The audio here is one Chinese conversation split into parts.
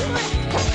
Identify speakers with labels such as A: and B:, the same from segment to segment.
A: Come on.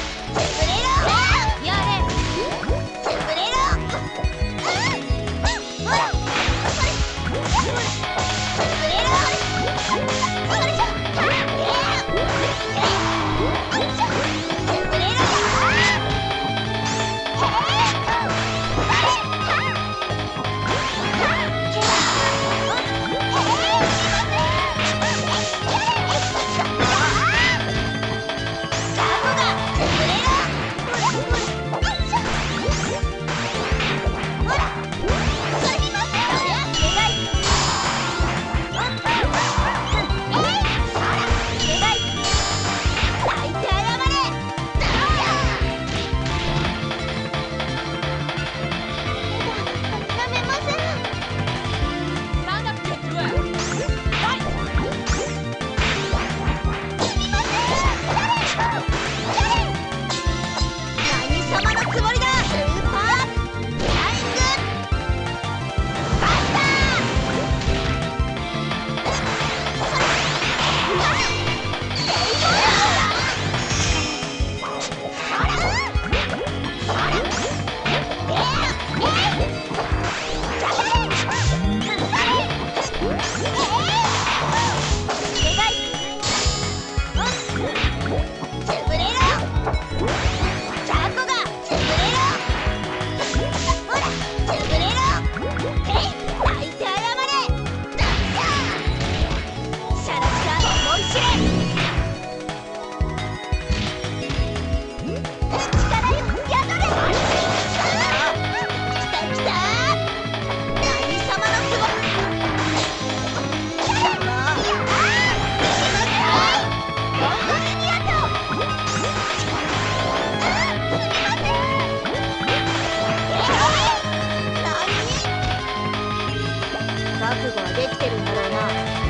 A: 我来了